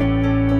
Música